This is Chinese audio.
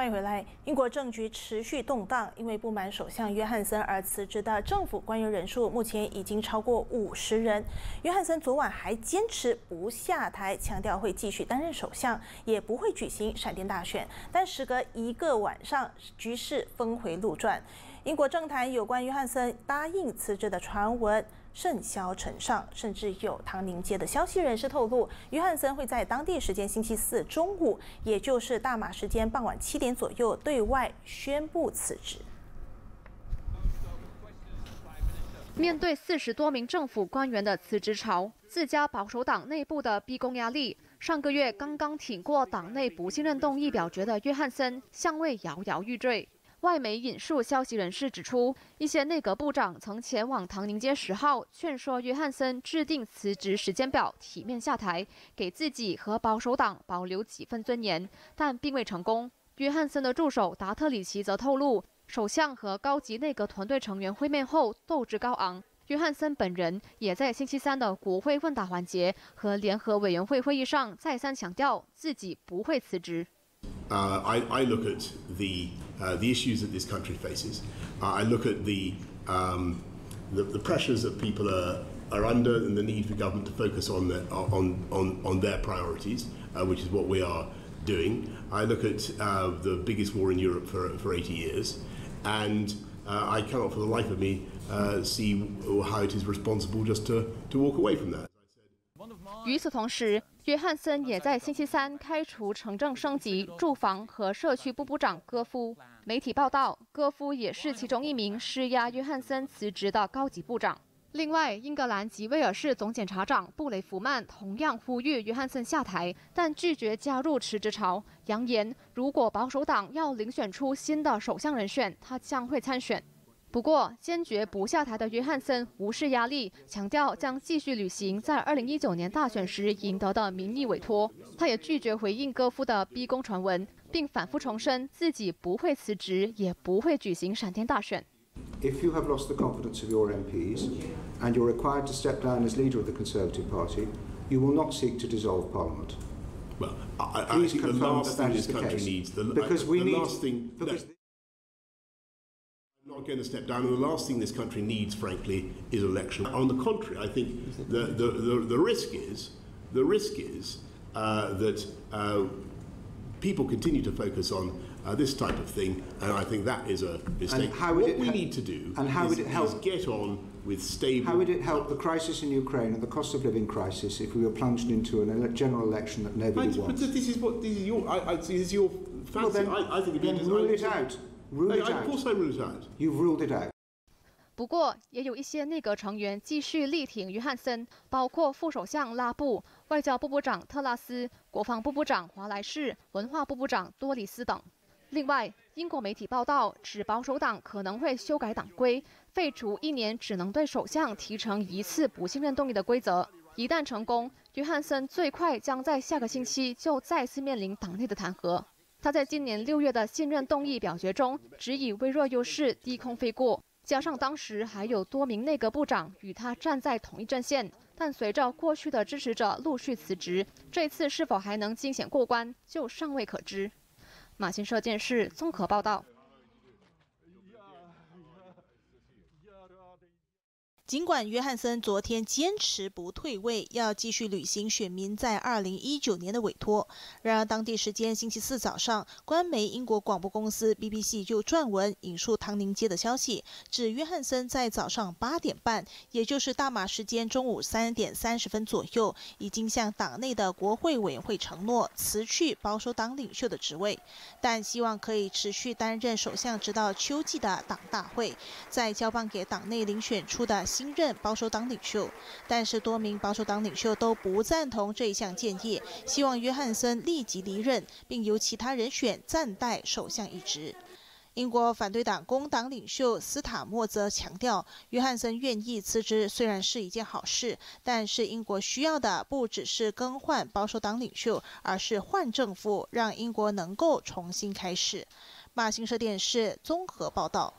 欢迎回来。英国政局持续动荡，因为不满首相约翰森而辞职的政府官员人数目前已经超过五十人。约翰森昨晚还坚持不下台，强调会继续担任首相，也不会举行闪电大选。但时隔一个晚上，局势峰回路转。英国政坛有关约翰森答应辞职的传闻。甚嚣尘上，甚至有唐宁街的消息人士透露，约翰森会在当地时间星期四中午，也就是大马时间傍晚七点左右，对外宣布辞职。面对四十多名政府官员的辞职潮，自家保守党内部的逼宫压力，上个月刚刚挺过党内不信任动议表决的约翰森，相位摇摇欲坠。外媒引述消息人士指出，一些内阁部长曾前往唐宁街十号劝说约翰森制定辞职时间表，体面下台，给自己和保守党保留几分尊严，但并未成功。约翰森的助手达特里奇则透露，首相和高级内阁团队成员会面后斗志高昂。约翰森本人也在星期三的国会问答环节和联合委员会会议上再三强调，自己不会辞职。Uh, I, I, look at the, uh, the issues that this country faces. Uh, I look at the, um, the, the, pressures that people are, are under and the need for government to focus on, the, on, on, on their priorities, uh, which is what we are doing. I look at the biggest war in Europe for, for 80 years, and I cannot for the life of me see how it is responsible just to, to walk away from that. 与此同时，约翰森也在星期三开除城镇升级、住房和社区部部长戈夫。媒体报道，戈夫也是其中一名施压约翰森辞职的高级部长。另外，英格兰及威尔士总检察长布雷弗曼同样呼吁约翰森下台，但拒绝加入辞职潮，扬言如果保守党要遴选出新的首相人选，他将会参选。不过，坚决不下台的约翰森无视压力，强调将继续履行在2019年大选时赢得的民意委托。他也拒绝回应戈夫的逼宫传闻，并反复重申自己不会辞职，也不会举行闪电大选。If you have lost the confidence of your MPs and you're required to step down as leader of the Conservative Party, you will not seek to dissolve Parliament. Well, I, I think the last thing this country needs, the, because we the need, last thing. Because not going to step down, and the last thing this country needs, frankly, is election. On the contrary, I think the, the, the, the risk is the risk is uh, that uh, people continue to focus on uh, this type of thing, and I think that is a mistake. what we need to do and how is, would it help? get on with stable. How would it help the crisis in Ukraine and the cost of living crisis if we were plunged into a ele general election that nobody I, wants? But this is what this is your. I, I, this is your fancy. Well, then, I, I think then rule it out. Rule it out. Of course, I rule it out. You've ruled it out. 不过，也有一些内阁成员继续力挺约翰森，包括副首相拉布、外交部部长特拉斯、国防部部长华莱士、文化部部长多里斯等。另外，英国媒体报道指保守党可能会修改党规，废除一年只能对首相提成一次不信任动议的规则。一旦成功，约翰森最快将在下个星期就再次面临党内的弹劾。他在今年六月的信任动议表决中，只以微弱优势低空飞过。加上当时还有多名内阁部长与他站在同一阵线，但随着过去的支持者陆续辞职，这次是否还能惊险过关，就尚未可知。马新社电视综合报道。尽管约翰森昨天坚持不退位，要继续履行选民在二零一九年的委托，然而当地时间星期四早上，官媒英国广播公司 BBC 就撰文引述唐宁街的消息，指约翰森在早上八点半，也就是大马时间中午三点三十分左右，已经向党内的国会委员会承诺辞去保守党领袖的职位，但希望可以持续担任首相直到秋季的党大会，再交棒给党内遴选出的。新任保守党领袖，但是多名保守党领袖都不赞同这一项建议，希望约翰森立即离任，并由其他人选暂代首相一职。英国反对党工党领袖斯塔默则强调，约翰森愿意辞职虽然是一件好事，但是英国需要的不只是更换保守党领袖，而是换政府，让英国能够重新开始。马新社电视综合报道。